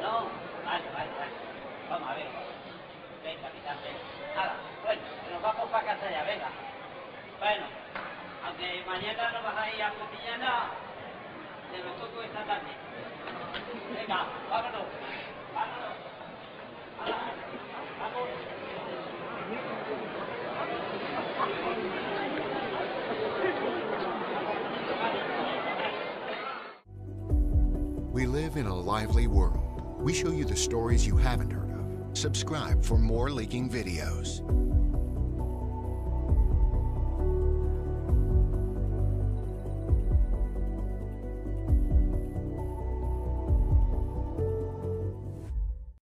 No, vale, vale, vale. Vamos a ver. Venga, quizás, venga. Nada, bueno, nos vamos para casa ya, venga. Bueno, aunque mañana no vas a ir a Cotillana, te lo toco esta tarde. Venga. Vámonos. We live in a lively world. We show you the stories you haven't heard of. Subscribe for more leaking videos.